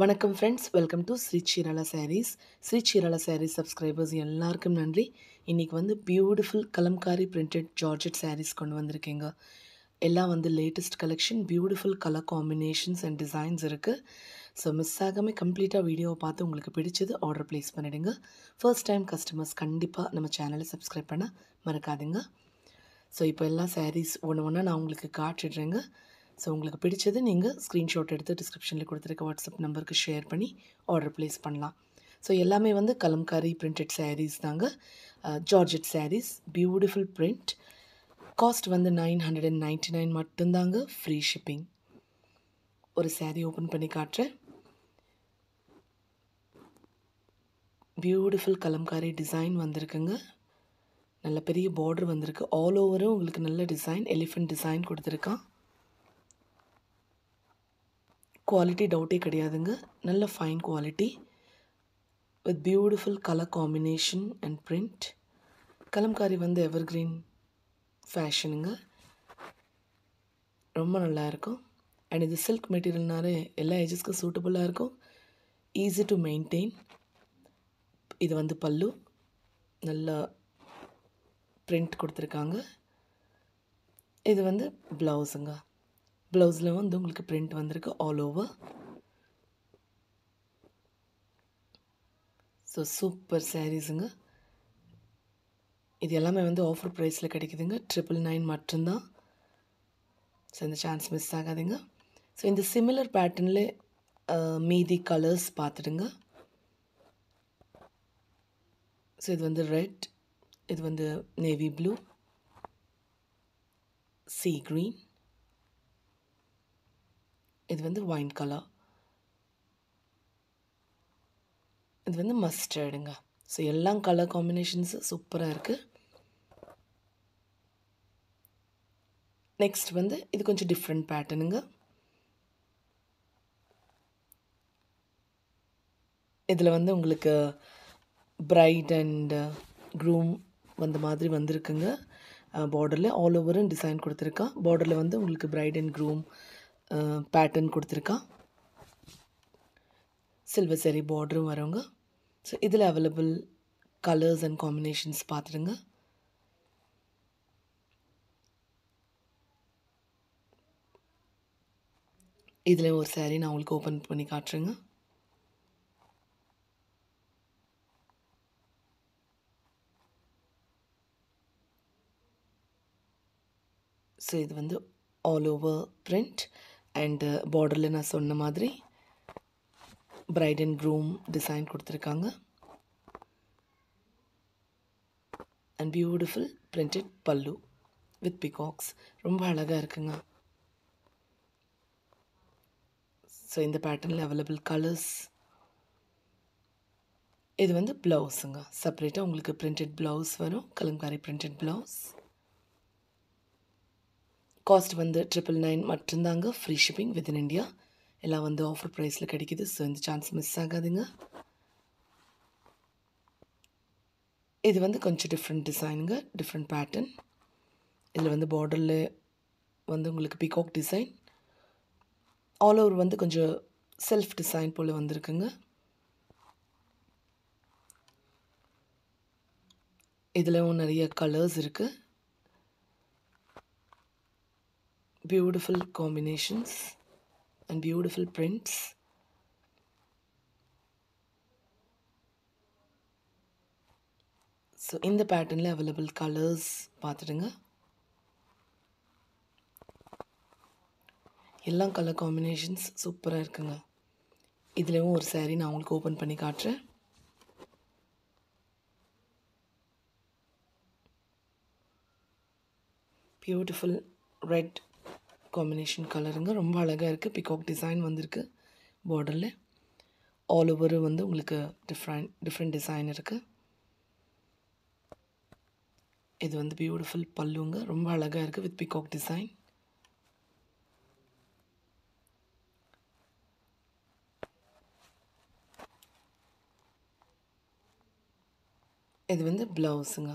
வணக்கம் friends welcome to Sri Seerala sarees Sri Seerala sarees subscribers எல்லாருக்கும் நன்றி. இன்றைக்கி வந்து beautiful kalamkari printed georgette sarees கொண்டு வந்திருக்கேங்க. எல்லாம் வந்து latest collection beautiful colour combinations and designs இருக்குது ஸோ மிஸ் ஆகாமல் கம்ப்ளீட்டாக வீடியோவை பார்த்து உங்களுக்கு பிடிச்சது ஆர்டர் ப்ளேஸ் பண்ணிவிடுங்க ஃபர்ஸ்ட் டைம் கஸ்டமர்ஸ் கண்டிப்பாக நம்ம சேனலை சப்ஸ்கிரைப் பண்ண மறக்காதுங்க. ஸோ இப்போ எல்லா சாரீஸ் ஒன்று ஒன்றா நான் உங்களுக்கு காட்டிடுறேங்க. ஸோ உங்களுக்கு பிடிச்சது நீங்கள் ஸ்க்ரீன்ஷாட் எடுத்து டிஸ்கிரிப்ஷனில் கொடுத்துருக்க வாட்ஸ்அப் நம்பருக்கு ஷேர் பண்ணி ஆர்டர் ப்ளேஸ் பண்ணலாம். ஸோ எல்லாமே வந்து கலம்காரி பிரிண்டட் சாரீஸ் தாங்க. Georgette sarees beautiful print cost வந்து nine hundred and ninety nine மட்டும்தாங்க ஃப்ரீ ஷிப்பிங் ஒரு சாரீ ஓப்பன் பண்ணி காட்டுறேன். பியூட்டிஃபுல் கலம்காரி டிசைன் வந்திருக்குங்க. நல்ல பெரிய பார்டர் வந்திருக்கு. ஆல் ஓவரும் உங்களுக்கு நல்ல டிசைன் எலிஃபெண்ட் டிசைன் கொடுத்துருக்கான். குவாலிட்டி டவுட்டே கிடையாதுங்க. நல்ல fine quality with beautiful colour combination and print kalamkari வந்து எவர் கிரீன் ஃபேஷனுங்க ரொம்ப நல்லா இருக்கும். அண்ட் இது சில்க் மெட்டீரியல்னாலே எல்லா ஏஜஸ்க்கும் சூட்டபுளாக இருக்கும். ஈஸி டு மெயின்டைன் இது வந்து பல்லு. நல்லா பிரிண்ட் கொடுத்துருக்காங்க. இது வந்து ப்ளவுஸுங்க ப்ளவுஸில் வந்து உங்களுக்கு பிரிண்ட் வந்திருக்கு ஆல் ஓவர் ஸோ சூப்பர் சாரீஸுங்க இது எல்லாமே வந்து ஆஃபர் ப்ரைஸில் கிடைக்குதுங்க. ட்ரிபிள் நைன் மட்டும்தான். ஸோ இந்த சான்ஸ் மிஸ் ஆகாதுங்க. ஸோ இந்த சிமிலர் பேட்டர்னில் மீதி கலர்ஸ் பார்த்துடுங்க. ஸோ இது வந்து ரெட் இது வந்து நேவி ப்ளூ சீ க்ரீன் இது வந்து ஒயின் கலர் இது வந்து மஸ்டர்டுங்க ஸோ எல்லாம் கலர் காம்பினேஷன்ஸு சூப்பராக இருக்குது நெக்ஸ்ட் வந்து இது கொஞ்சம் டிஃப்ரெண்ட் பேட்டர்னுங்க இதில் வந்து உங்களுக்கு பிரைட் அண்ட் க்ரூம் வந்த மாதிரி வந்திருக்குங்க. பார்டரில் ஆல் ஓவரும் டிசைன் கொடுத்துருக்கான் பார்டரில் வந்து உங்களுக்கு பிரைட் அண்ட் க்ரூம் பேட்டர்ன் கொடுத்துருக்கா. சில்வர் சரி பார்டரும் வரவங்க. ஸோ இதில் அவைலபிள் கலர்ஸ் அண்ட் காம்பினேஷன்ஸ் பார்த்துடுங்க. இதில் ஒரு சாரீ நான் உங்களுக்கு ஓப்பன் பண்ணி காட்டுறேங்க. ஸோ இது வந்து ஆல் ஓவர் பிரிண்ட் அண்டு பார்டரில் uh, நான் சொன்ன மாதிரி பிரைட் அண்ட் க்ரூம் டிசைன் கொடுத்துருக்காங்க. And beautiful printed pallu with peacocks ரொம்ப அழகாக இருக்குங்க. ஸோ இந்த பேட்டர்னில் அவைலபிள் கலர்ஸ் இது வந்து ப்ளவுஸுங்க செப்பரேட்டாக உங்களுக்கு பிரிண்டட் ப்ளவுஸ் வரும். கலங்காரி பிரிண்டட் ப்ளவுஸ் காஸ்ட் வந்து ட்ரிபிள் நைன் மட்டும்தாங்க free shipping within India எல்லாம் வந்து ஆஃபர் ப்ரைஸில் கிடைக்கிது. ஸோ இந்த சான்ஸ் மிஸ் ஆகாதுங்க. இது வந்து கொஞ்சம் டிஃப்ரெண்ட் டிசைனுங்க டிஃப்ரெண்ட் பேட்டர்ன் இதில் வந்து பார்டரில் வந்து உங்களுக்கு பிகாக் டிசைன் ஆல் ஓவர் வந்து கொஞ்சம் செல்ஃப் டிசைன் போல் வந்திருக்குங்க. இதில் நிறைய கலர்ஸ் இருக்குது beautiful combinations and beautiful prints. So இந்த பேட்டர்னில் அவைலபிள் கலர்ஸ் பார்த்துடுங்க. எல்லா கலர் காம்பினேஷன்ஸ் சூப்பராக இருக்குங்க. இதுலேயும் ஒரு சாரீ நான் உங்களுக்கு ஓப்பன் பண்ணி காட்டுறேன். பியூட்டிஃபுல் ரெட் காம்பினேஷன் கலருங்க ரொம்ப அழகாக இருக்குது பிகாக் டிசைன் வந்திருக்கு பார்டரில் ஆல் ஓவர் வந்து உங்களுக்கு டிஃப்ரெண்ட் டிஃப்ரெண்ட் டிசைன் இருக்குது இது வந்து பியூட்டிஃபுல் பல்லுங்க. ரொம்ப அழகாக இருக்குது வித் பிகாக் டிசைன் இது வந்து ப்ளவுஸுங்க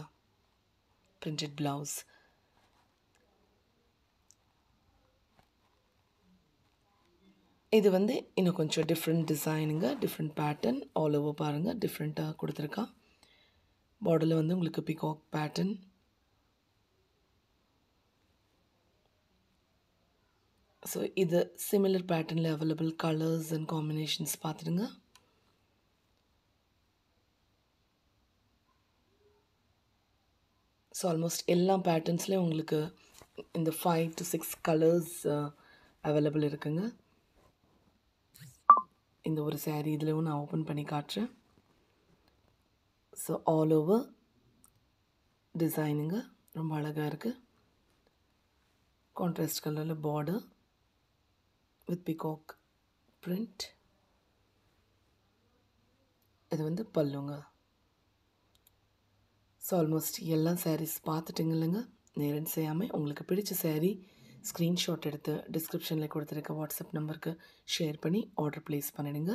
பிரிண்டட் ப்ளவுஸ் இது வந்து இன்னும் கொஞ்சம் டிஃப்ரெண்ட் டிசைனுங்க டிஃப்ரெண்ட் பேட்டர்ன் ஆல் ஓவர் பாருங்கள் டிஃப்ரெண்ட்டாக கொடுத்துருக்கா. பார்டரில் வந்து உங்களுக்கு பிகாக் பேட்டர்ன் ஸோ இது சிமிலர் பேட்டர்னில் அவைலபிள் கலர்ஸ் அண்ட் காம்பினேஷன்ஸ் பார்த்துடுங்க. ஸோ ஆல்மோஸ்ட் எல்லா பேட்டர்ன்ஸ்லேயும் உங்களுக்கு இந்த five to six colours available இருக்குங்க. இந்த ஒரு சேரீ இதுலேயும் நான் ஓப்பன் பண்ணி காட்டுறேன். ஸோ ஆல் ஓவர் டிசைனுங்க ரொம்ப அழகாக இருக்குது கான்ட்ராஸ்ட் கலரில் பார்டர் வித் பிகாக் பிரிண்ட் இது வந்து பல்லுங்க. ஸோ ஆல்மோஸ்ட் எல்லா சாரீஸ் பார்த்துட்டிங்க இல்லைங்க? நேரன் செய்யாமல் உங்களுக்கு பிடிச்ச சாரீ ஸ்க்ரீன்ஷாட் எடுத்து டிஸ்கிரிப்ஷனில் கொடுத்துருக்க வாட்ஸ்அப் நம்பருக்கு ஷேர் பண்ணி ஆர்டர் ப்ளேஸ் பண்ணிடுங்க.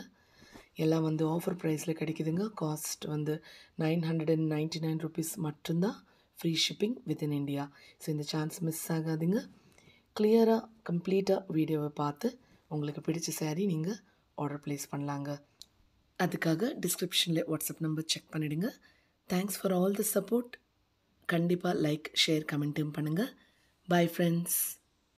எல்லாம் வந்து ஆஃபர் ப்ரைஸில் கிடைக்குதுங்க. காஸ்ட் வந்து nine hundred and ninety nine rupees மட்டும்தான் free shipping within India so இந்த சான்ஸ் மிஸ் ஆகாதுங்க. கிளியராக கம்ப்ளீட்டாக வீடியோவை பார்த்து உங்களுக்கு பிடிச்ச சாரீ நீங்கள் ஆர்டர் ப்ளேஸ் பண்ணலாங்க. அதுக்காக டிஸ்கிரிப்ஷனில் வாட்ஸ்அப் நம்பர் செக் பண்ணிவிடுங்க thanks for all the support கண்டிப்பாக லைக் ஷேர் கமெண்ட்டும் பண்ணுங்கள் பை ஃப்ரெண்ட்ஸ்